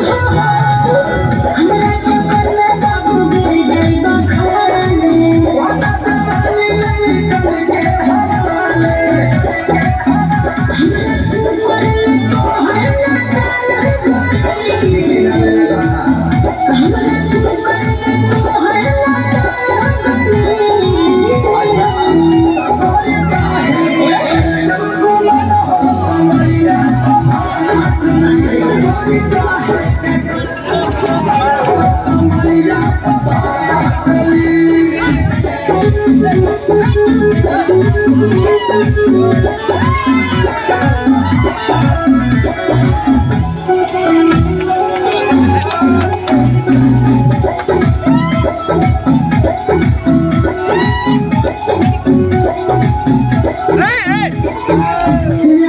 Oh. I'm gonna go to the